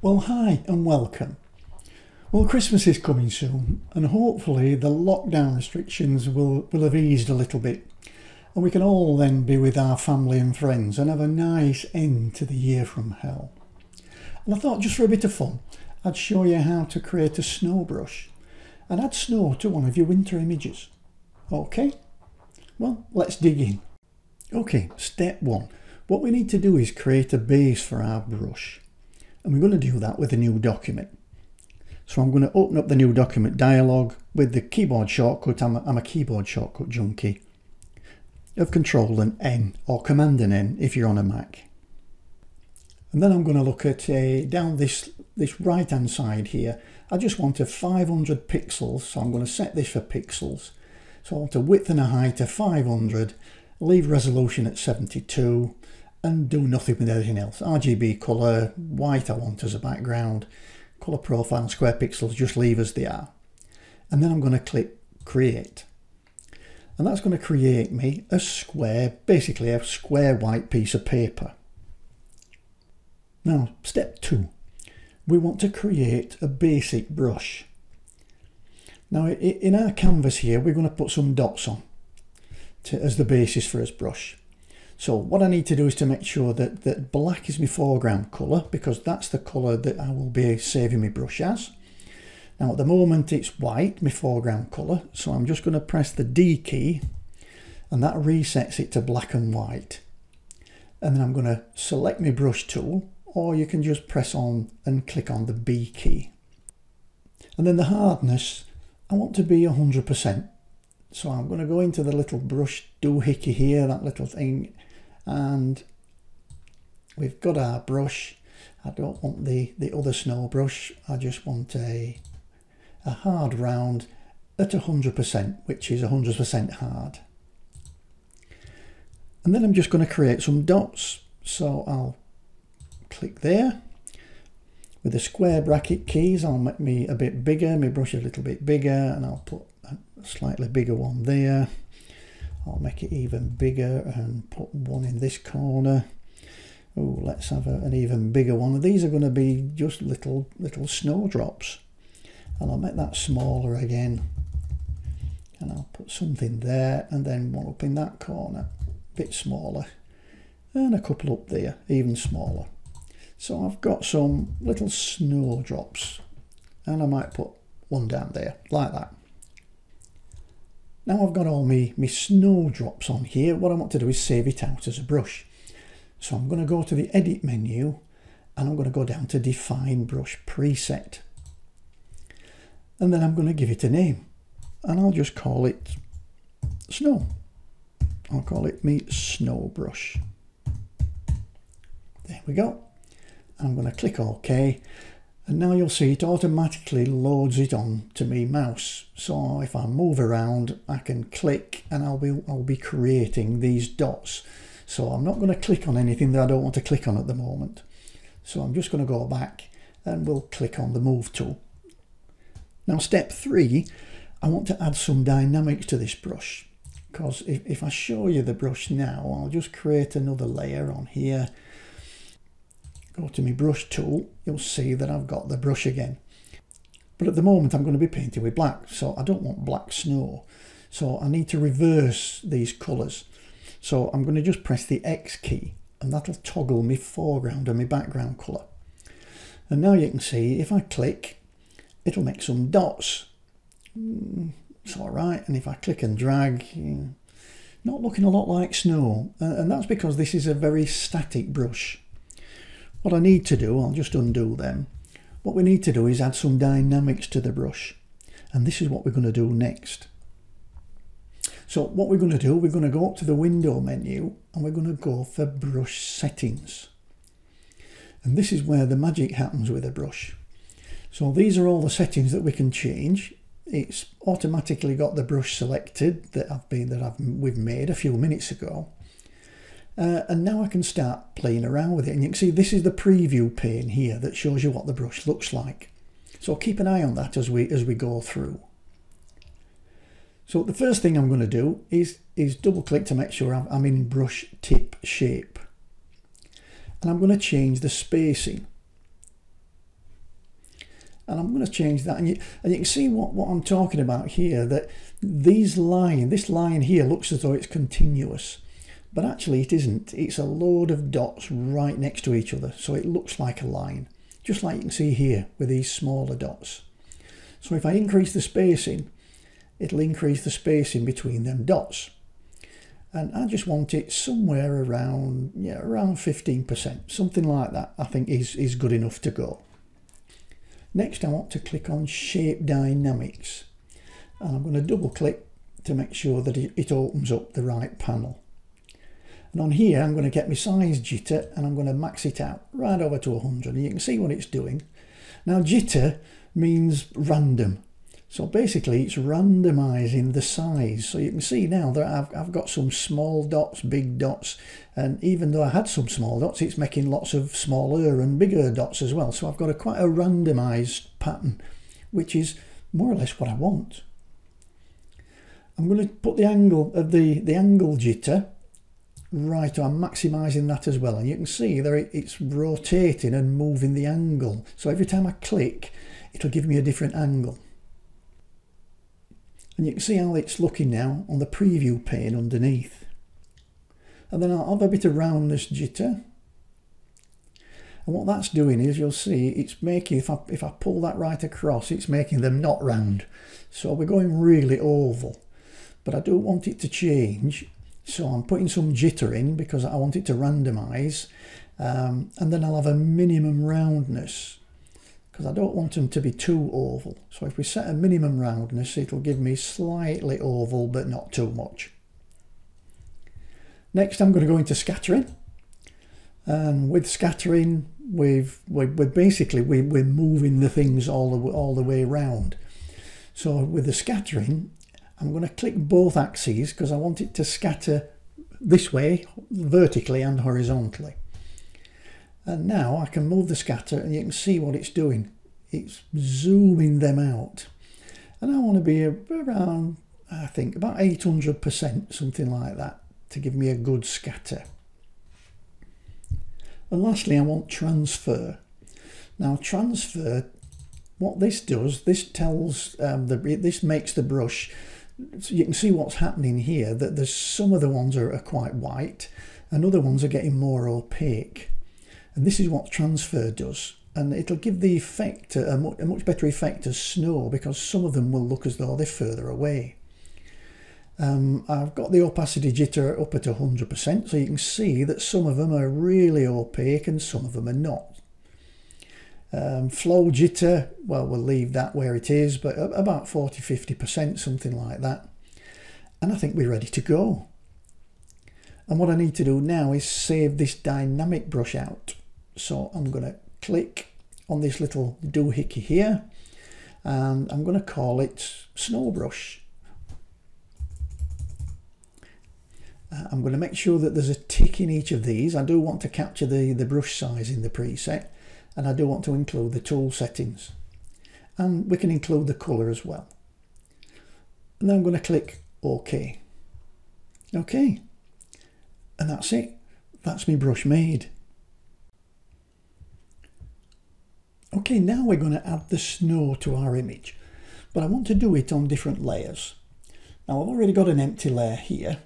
Well, hi and welcome. Well, Christmas is coming soon, and hopefully the lockdown restrictions will, will have eased a little bit, and we can all then be with our family and friends and have a nice end to the year from hell. And I thought just for a bit of fun, I'd show you how to create a snow brush and add snow to one of your winter images. Okay? Well, let's dig in. Okay, step one. What we need to do is create a base for our brush and we're going to do that with a new document. So I'm going to open up the new document dialog with the keyboard shortcut, I'm a, I'm a keyboard shortcut junkie, of Control and N or Command and N if you're on a Mac. And then I'm going to look at a, down this, this right hand side here. I just want a 500 pixels, so I'm going to set this for pixels. So I want a width and a height of 500, leave resolution at 72, and do nothing with anything else. RGB colour, white I want as a background, colour profile, square pixels, just leave as they are. And then I'm going to click create. And that's going to create me a square, basically a square white piece of paper. Now, step two, we want to create a basic brush. Now, in our canvas here, we're going to put some dots on to, as the basis for this brush. So what I need to do is to make sure that, that black is my foreground colour because that's the colour that I will be saving my brush as. Now at the moment it's white, my foreground colour, so I'm just going to press the D key and that resets it to black and white. And then I'm going to select my brush tool or you can just press on and click on the B key. And then the hardness, I want to be 100%. So I'm going to go into the little brush doohickey here, that little thing, and we've got our brush. I don't want the the other snow brush. I just want a a hard round at 100% which is 100% hard. And then I'm just going to create some dots. So I'll click there with the square bracket keys. I'll make me a bit bigger my brush a little bit bigger and I'll put a slightly bigger one there I'll make it even bigger and put one in this corner. Oh, let's have a, an even bigger one. These are going to be just little little snowdrops. And I'll make that smaller again. And I'll put something there and then one up in that corner, a bit smaller. And a couple up there, even smaller. So I've got some little snowdrops and I might put one down there like that. Now I've got all my, my snowdrops on here, what I want to do is save it out as a brush. So I'm going to go to the edit menu and I'm going to go down to define brush preset. And then I'm going to give it a name and I'll just call it snow. I'll call it me snow brush. There we go. I'm going to click OK and now you'll see it automatically loads it on to me mouse. So if I move around I can click and I'll be I'll be creating these dots. So I'm not going to click on anything that I don't want to click on at the moment. So I'm just going to go back and we'll click on the move tool. Now step three I want to add some dynamics to this brush. Because if, if I show you the brush now I'll just create another layer on here go to my brush tool, you'll see that I've got the brush again. But at the moment I'm going to be painting with black, so I don't want black snow. So I need to reverse these colours. So I'm going to just press the X key and that'll toggle my foreground and my background colour. And now you can see if I click, it'll make some dots. Mm, it's all right. And if I click and drag, not looking a lot like snow. And that's because this is a very static brush. What I need to do, I'll just undo them. What we need to do is add some dynamics to the brush. And this is what we're going to do next. So what we're going to do, we're going to go up to the window menu and we're going to go for brush settings. And this is where the magic happens with a brush. So these are all the settings that we can change. It's automatically got the brush selected that I've been that I've we've made a few minutes ago. Uh, and now I can start playing around with it. And you can see this is the preview pane here that shows you what the brush looks like. So keep an eye on that as we as we go through. So the first thing I'm going to do is, is double click to make sure I'm in brush tip shape. And I'm going to change the spacing. and I'm going to change that and you, and you can see what, what I'm talking about here that these line this line here looks as though it's continuous but actually it isn't. It's a load of dots right next to each other so it looks like a line just like you can see here with these smaller dots. So if I increase the spacing it'll increase the spacing between them dots. And I just want it somewhere around yeah around 15% something like that I think is is good enough to go. Next I want to click on shape dynamics and I'm going to double click to make sure that it opens up the right panel and on here I'm going to get my size jitter and I'm going to max it out right over to 100 and you can see what it's doing now jitter means random so basically it's randomizing the size. So you can see now that I've, I've got some small dots, big dots, and even though I had some small dots, it's making lots of smaller and bigger dots as well. So I've got a quite a randomized pattern, which is more or less what I want. I'm going to put the angle of the, the angle jitter right I'm maximizing that as well and you can see there it's rotating and moving the angle so every time I click it'll give me a different angle and you can see how it's looking now on the preview pane underneath. And then I'll have a bit of roundness jitter. And what that's doing is you'll see it's making, if I, if I pull that right across, it's making them not round. So we're going really oval. But I don't want it to change. So I'm putting some jitter in because I want it to randomize. Um, and then I'll have a minimum roundness because I don't want them to be too oval. So if we set a minimum roundness, it'll give me slightly oval, but not too much. Next, I'm going to go into scattering. And with scattering, we've, we're, basically, we, we're moving the things all the, all the way around. So with the scattering, I'm going to click both axes because I want it to scatter this way, vertically and horizontally. And now I can move the scatter and you can see what it's doing. It's zooming them out. And I want to be around, I think, about 800%, something like that, to give me a good scatter. And lastly, I want transfer. Now transfer, what this does, this tells, um, the, this makes the brush, so you can see what's happening here, that there's some of the ones are, are quite white and other ones are getting more opaque. And this is what transfer does. And it'll give the effect, a, a much better effect as snow because some of them will look as though they're further away. Um, I've got the opacity jitter up at 100% so you can see that some of them are really opaque and some of them are not. Um, flow jitter, well we'll leave that where it is but about 40-50% something like that. And I think we're ready to go. And what I need to do now is save this dynamic brush out. So I'm going to click on this little doohickey here and I'm going to call it snow brush. Uh, I'm going to make sure that there's a tick in each of these. I do want to capture the, the brush size in the preset and I do want to include the tool settings. And we can include the colour as well. And then I'm going to click OK. OK. And that's it. That's my brush made. Okay, now we're going to add the snow to our image, but I want to do it on different layers. Now I've already got an empty layer here,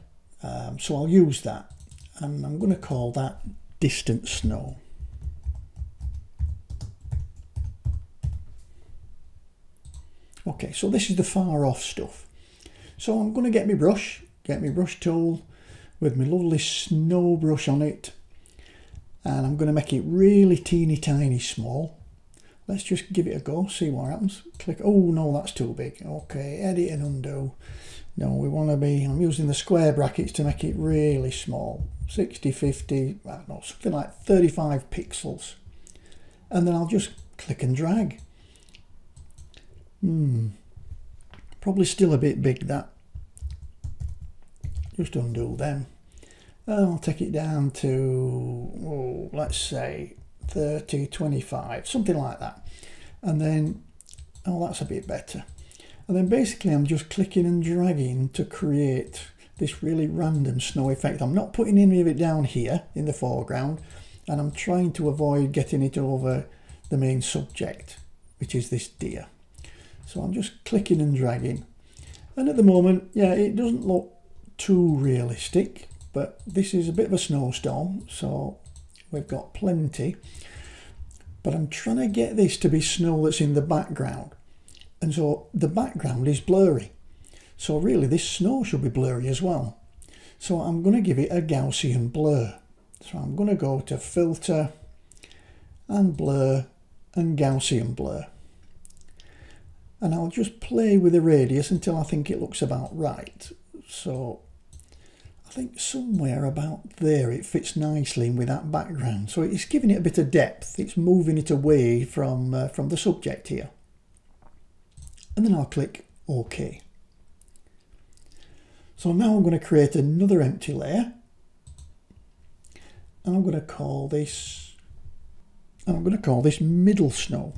um, so I'll use that. And I'm going to call that distant snow. Okay, so this is the far off stuff. So I'm going to get my brush, get my brush tool with my lovely snow brush on it. And I'm going to make it really teeny tiny small. Let's just give it a go see what happens. Click oh no that's too big. Okay edit and undo. No we want to be I'm using the square brackets to make it really small. 60 50 I know something like 35 pixels. And then I'll just click and drag hmm probably still a bit big that just undo them I'll take it down to oh, let's say 30, 25, something like that. And then, oh, that's a bit better. And then basically I'm just clicking and dragging to create this really random snow effect. I'm not putting any of it down here in the foreground and I'm trying to avoid getting it over the main subject which is this deer. So I'm just clicking and dragging. And at the moment, yeah, it doesn't look too realistic, but this is a bit of a snowstorm, so we've got plenty. But I'm trying to get this to be snow that's in the background. And so the background is blurry. So really this snow should be blurry as well. So I'm going to give it a Gaussian blur. So I'm going to go to filter and blur and Gaussian blur. And I'll just play with the radius until I think it looks about right. So I think somewhere about there it fits nicely in with that background. So it's giving it a bit of depth. It's moving it away from, uh, from the subject here. And then I'll click OK. So now I'm going to create another empty layer. And I'm going to call this, I'm going to call this middle snow.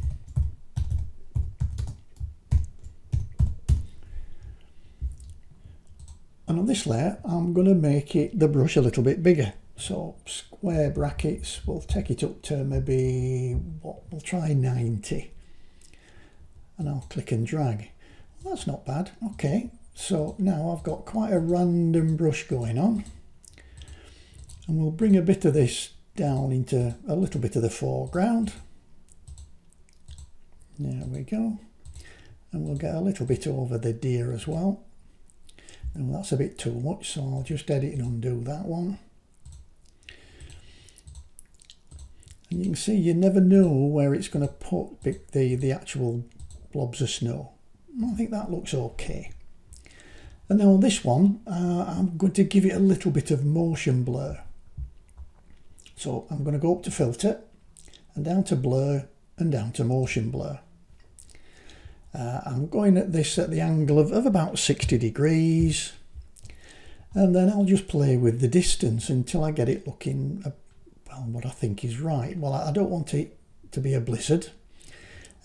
And on this layer, I'm going to make it the brush a little bit bigger. So square brackets, we'll take it up to maybe, what, we'll try 90. And I'll click and drag. Well, that's not bad. Okay, so now I've got quite a random brush going on. And we'll bring a bit of this down into a little bit of the foreground. There we go. And we'll get a little bit over the deer as well. And that's a bit too much, so I'll just edit and undo that one. And you can see you never know where it's going to put the, the actual blobs of snow. I think that looks okay. And now on this one, uh, I'm going to give it a little bit of motion blur. So I'm going to go up to filter and down to blur and down to motion blur. Uh, I'm going at this at the angle of, of about 60 degrees and then I'll just play with the distance until I get it looking uh, well what I think is right. Well I don't want it to be a blizzard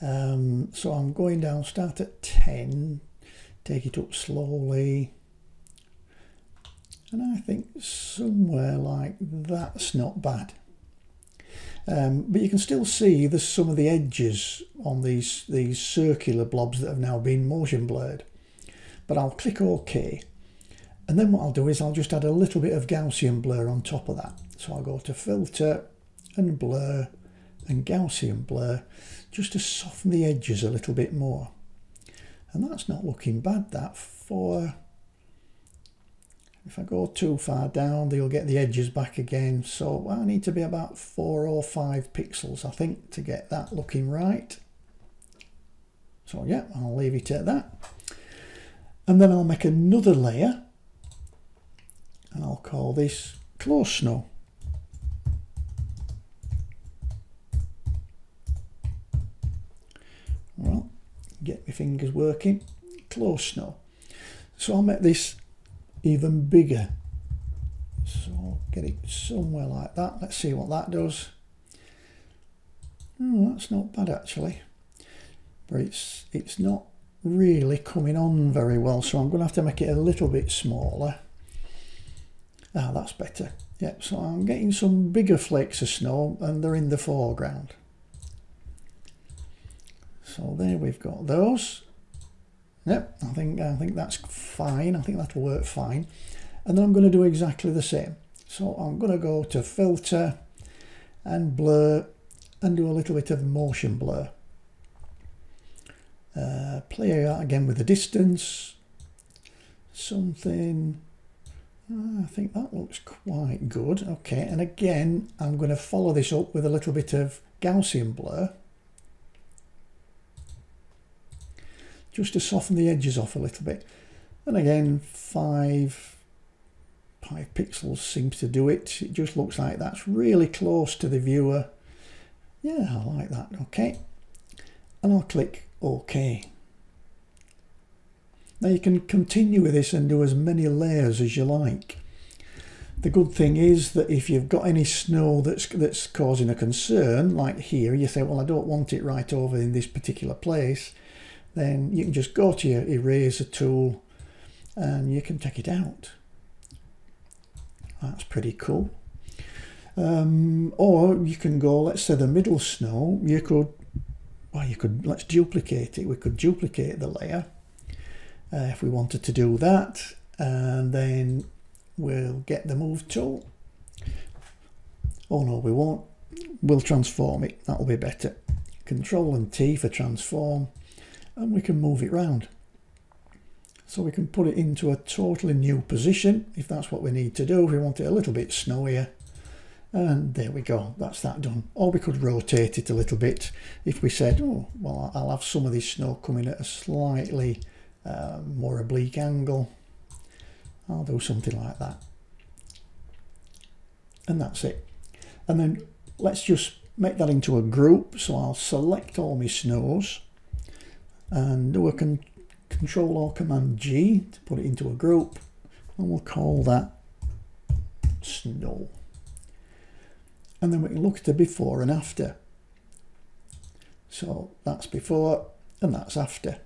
um, so I'm going down start at 10 take it up slowly and I think somewhere like that's not bad. Um, but you can still see there's some of the edges on these, these circular blobs that have now been motion blurred. But I'll click OK. And then what I'll do is I'll just add a little bit of Gaussian blur on top of that. So I'll go to Filter and Blur and Gaussian Blur just to soften the edges a little bit more. And that's not looking bad, that, for if I go too far down, they'll get the edges back again. So I need to be about four or five pixels, I think, to get that looking right. So yeah, I'll leave it at that. And then I'll make another layer. And I'll call this close snow. Well, get my fingers working. Close snow. So I'll make this even bigger. So get it somewhere like that. Let's see what that does. Oh, that's not bad actually. But it's it's not really coming on very well. So I'm going to have to make it a little bit smaller. Ah, that's better. Yep, so I'm getting some bigger flakes of snow and they're in the foreground. So there we've got those. Yep, I think I think that's fine. I think that'll work fine. And then I'm going to do exactly the same. So I'm going to go to filter and blur and do a little bit of motion blur. Uh, play again with the distance. Something. Uh, I think that looks quite good. Okay, and again, I'm going to follow this up with a little bit of Gaussian blur. just to soften the edges off a little bit. And again, five, five pixels seems to do it. It just looks like that's really close to the viewer. Yeah, I like that. Okay. And I'll click OK. Now you can continue with this and do as many layers as you like. The good thing is that if you've got any snow that's that's causing a concern, like here, you say, well, I don't want it right over in this particular place then you can just go to your eraser tool and you can take it out. That's pretty cool. Um, or you can go, let's say the middle snow, you could well, you could, let's duplicate it. We could duplicate the layer uh, if we wanted to do that. And then we'll get the move tool. Oh no, we won't. We'll transform it. That'll be better. Control and T for transform. And we can move it round. So we can put it into a totally new position if that's what we need to do. If we want it a little bit snowier. And there we go, that's that done. Or we could rotate it a little bit if we said, oh, well, I'll have some of this snow coming at a slightly uh, more oblique angle. I'll do something like that. And that's it. And then let's just make that into a group. So I'll select all my snows and do a con control or command G to put it into a group. And we'll call that snow. And then we can look at the before and after. So that's before and that's after.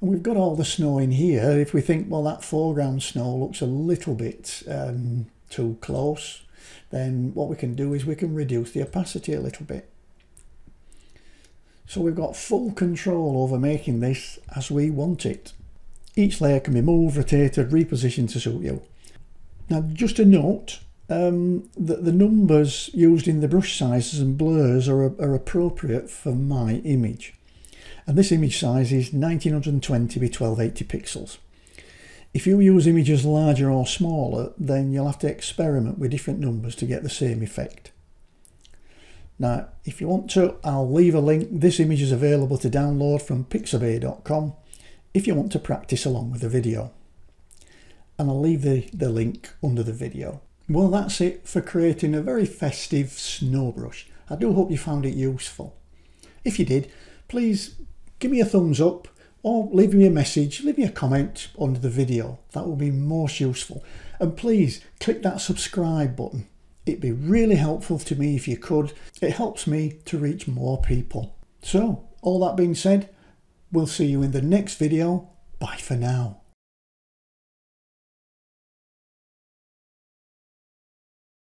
And we've got all the snow in here. If we think, well, that foreground snow looks a little bit um, too close, then what we can do is we can reduce the opacity a little bit. So we've got full control over making this as we want it. Each layer can be moved, rotated, repositioned to suit you. Now just a note, um, that the numbers used in the brush sizes and blurs are, are appropriate for my image. And this image size is 1920 by 1280 pixels. If you use images larger or smaller, then you'll have to experiment with different numbers to get the same effect. Now, if you want to, I'll leave a link. This image is available to download from pixabay.com if you want to practice along with the video. And I'll leave the, the link under the video. Well, that's it for creating a very festive snow brush. I do hope you found it useful. If you did, please give me a thumbs up or leave me a message, leave me a comment under the video. That will be most useful. And please click that subscribe button. It'd be really helpful to me if you could. It helps me to reach more people. So, all that being said, we'll see you in the next video. Bye for now.